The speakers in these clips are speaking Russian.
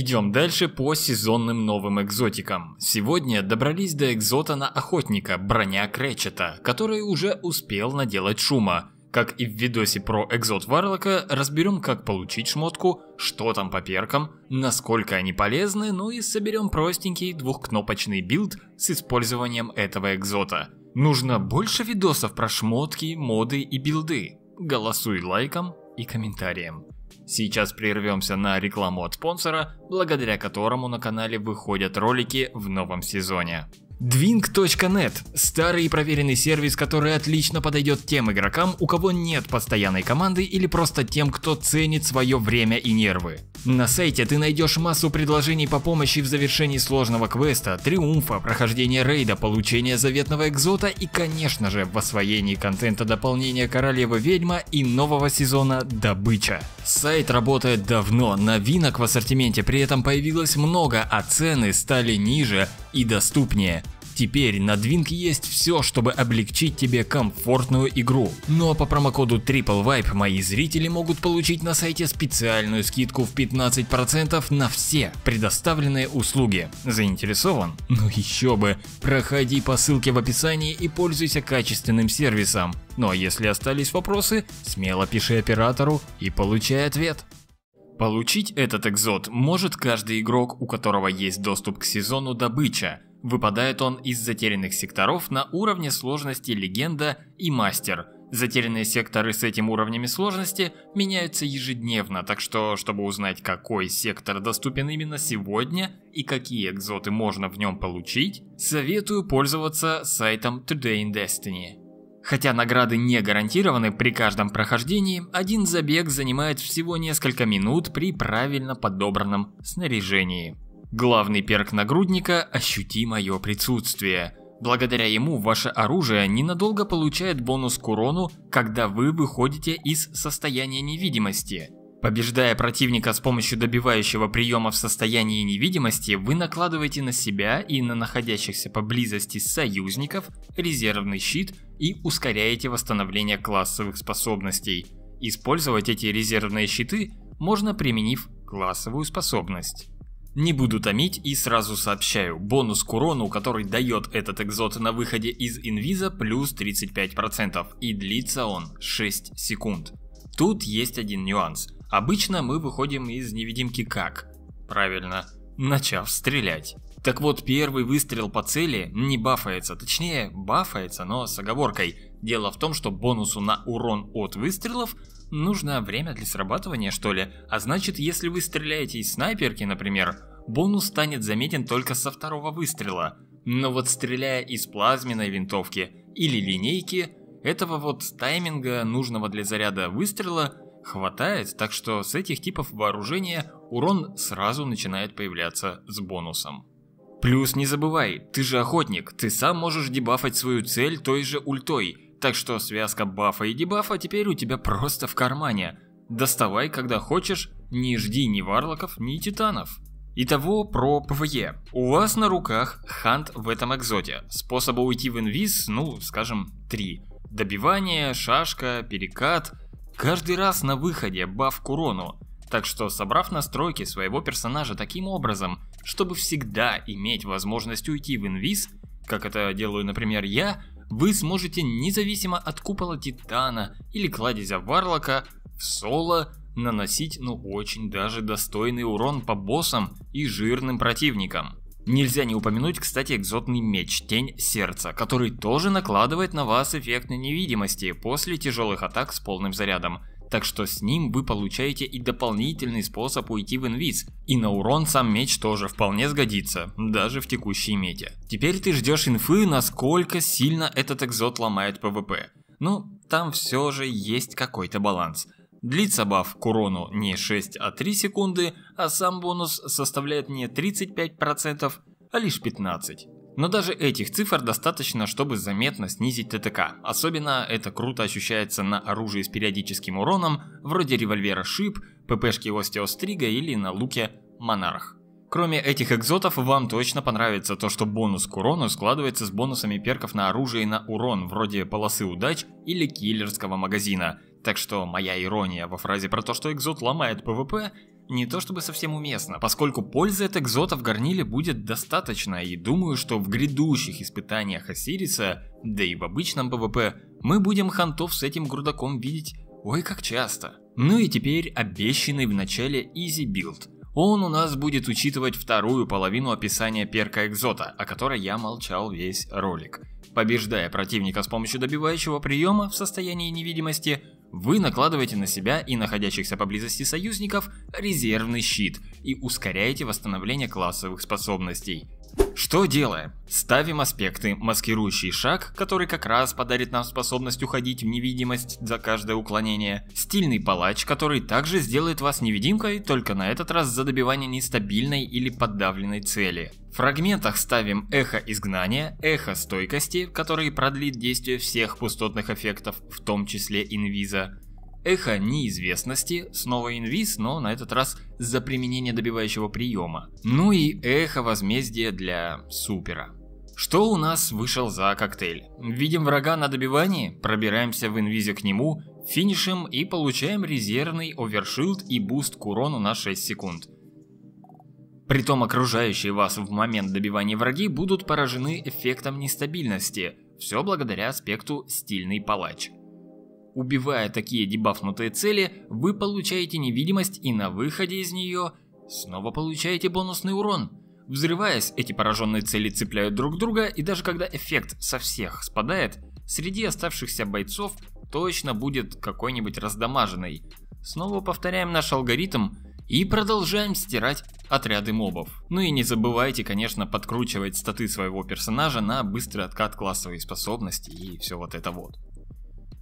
Идем дальше по сезонным новым экзотикам. Сегодня добрались до экзота на охотника, броня Кречета, который уже успел наделать шума. Как и в видосе про экзот Варлока, разберем как получить шмотку, что там по перкам, насколько они полезны, ну и соберем простенький двухкнопочный билд с использованием этого экзота. Нужно больше видосов про шмотки, моды и билды. Голосуй лайком и комментарием. Сейчас прервемся на рекламу от спонсора, благодаря которому на канале выходят ролики в новом сезоне. Dwing.net – старый и проверенный сервис, который отлично подойдет тем игрокам, у кого нет постоянной команды или просто тем, кто ценит свое время и нервы. На сайте ты найдешь массу предложений по помощи в завершении сложного квеста, триумфа, прохождения рейда, получения заветного экзота и, конечно же, в освоении контента дополнения Королевы Ведьма и нового сезона Добыча. Сайт работает давно, новинок в ассортименте при этом появилось много, а цены стали ниже и доступнее. Теперь на Dwing есть все, чтобы облегчить тебе комфортную игру. Ну а по промокоду TripleVibe мои зрители могут получить на сайте специальную скидку в 15% на все предоставленные услуги. Заинтересован? Ну еще бы. Проходи по ссылке в описании и пользуйся качественным сервисом. Ну а если остались вопросы, смело пиши оператору и получай ответ. Получить этот экзот может каждый игрок, у которого есть доступ к сезону добыча. Выпадает он из затерянных секторов на уровне сложности легенда и мастер. Затерянные секторы с этим уровнями сложности меняются ежедневно, так что, чтобы узнать, какой сектор доступен именно сегодня и какие экзоты можно в нем получить, советую пользоваться сайтом Today in Destiny. Хотя награды не гарантированы при каждом прохождении, один забег занимает всего несколько минут при правильно подобранном снаряжении. Главный перк нагрудника – ощути мое присутствие. Благодаря ему ваше оружие ненадолго получает бонус к урону, когда вы выходите из состояния невидимости. Побеждая противника с помощью добивающего приема в состоянии невидимости, вы накладываете на себя и на находящихся поблизости союзников резервный щит и ускоряете восстановление классовых способностей. Использовать эти резервные щиты можно применив классовую способность. Не буду томить и сразу сообщаю, бонус к урону, который дает этот экзот на выходе из инвиза плюс 35% и длится он 6 секунд. Тут есть один нюанс. Обычно мы выходим из невидимки как? Правильно, начав стрелять. Так вот, первый выстрел по цели не бафается, точнее, бафается, но с оговоркой. Дело в том, что бонусу на урон от выстрелов нужно время для срабатывания, что ли. А значит, если вы стреляете из снайперки, например, бонус станет заметен только со второго выстрела. Но вот стреляя из плазменной винтовки или линейки, этого вот тайминга, нужного для заряда выстрела, хватает, так что с этих типов вооружения урон сразу начинает появляться с бонусом. Плюс не забывай, ты же охотник, ты сам можешь дебафать свою цель той же ультой, так что связка бафа и дебафа теперь у тебя просто в кармане. Доставай, когда хочешь, не жди ни варлоков, ни титанов. Итого про PvE. У вас на руках хант в этом экзоте. Способа уйти в инвиз, ну, скажем, три. Добивание, шашка, перекат. Каждый раз на выходе баф к урону. Так что, собрав настройки своего персонажа таким образом, чтобы всегда иметь возможность уйти в инвиз, как это делаю, например, я, вы сможете независимо от купола Титана или кладезя Варлока в соло наносить ну очень даже достойный урон по боссам и жирным противникам. Нельзя не упомянуть, кстати, экзотный меч Тень Сердца, который тоже накладывает на вас эффект невидимости после тяжелых атак с полным зарядом. Так что с ним вы получаете и дополнительный способ уйти в инвиз. И на урон сам меч тоже вполне сгодится, даже в текущей мете. Теперь ты ждешь инфы, насколько сильно этот экзот ломает ПВП. Ну, там все же есть какой-то баланс. Длится баф к урону не 6, а 3 секунды, а сам бонус составляет не 35%, а лишь 15%. Но даже этих цифр достаточно, чтобы заметно снизить TTK. Особенно это круто ощущается на оружии с периодическим уроном, вроде револьвера Шип, ППшки Остеострига или на луке Монарх. Кроме этих экзотов, вам точно понравится то, что бонус к урону складывается с бонусами перков на оружие на урон, вроде полосы удач или киллерского магазина. Так что моя ирония во фразе про то, что экзот ломает ПВП, не то чтобы совсем уместно, поскольку пользы от экзота в горниле будет достаточно, и думаю, что в грядущих испытаниях Осириса, да и в обычном ПВП, мы будем хантов с этим грудаком видеть ой как часто. Ну и теперь обещанный в начале Easy Build. Он у нас будет учитывать вторую половину описания перка экзота, о которой я молчал весь ролик. Побеждая противника с помощью добивающего приема в состоянии невидимости, вы накладываете на себя и находящихся поблизости союзников резервный щит и ускоряете восстановление классовых способностей. Что делаем? Ставим аспекты маскирующий шаг, который как раз подарит нам способность уходить в невидимость за каждое уклонение, стильный палач, который также сделает вас невидимкой, только на этот раз за добивание нестабильной или подавленной цели. В фрагментах ставим эхо изгнания, эхо стойкости, который продлит действие всех пустотных эффектов, в том числе инвиза, Эхо неизвестности, снова инвиз, но на этот раз за применение добивающего приема. Ну и эхо возмездия для супера. Что у нас вышел за коктейль? Видим врага на добивании, пробираемся в инвизе к нему, финишим и получаем резервный overshield и буст к урону на 6 секунд. Притом окружающие вас в момент добивания враги будут поражены эффектом нестабильности, все благодаря аспекту стильный палач. Убивая такие дебафнутые цели, вы получаете невидимость и на выходе из нее снова получаете бонусный урон. Взрываясь, эти пораженные цели цепляют друг друга, и даже когда эффект со всех спадает, среди оставшихся бойцов точно будет какой-нибудь раздамаженный. Снова повторяем наш алгоритм и продолжаем стирать отряды мобов. Ну и не забывайте, конечно, подкручивать статы своего персонажа на быстрый откат классовой способности и все вот это вот.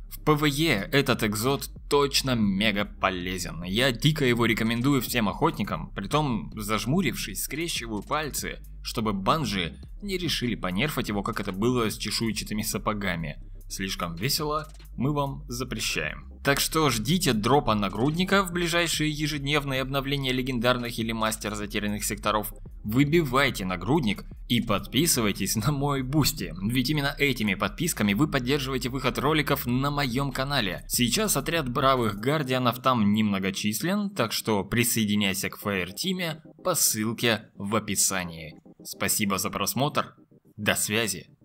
В ПВЕ этот экзот точно мега полезен. Я дико его рекомендую всем охотникам, притом зажмурившись, скрещиваю пальцы, чтобы Bungie не решили понерфать его, как это было с чешуйчатыми сапогами. Слишком весело, мы вам запрещаем. Так что ждите дропа нагрудника в ближайшие ежедневные обновления легендарных или мастер затерянных секторов. Выбивайте нагрудник и подписывайтесь на мой Boosty, ведь именно этими подписками вы поддерживаете выход роликов на моем канале. Сейчас отряд бравых гардианов там немногочислен, так что присоединяйся к fireteam е по ссылке в описании. Спасибо за просмотр, до связи.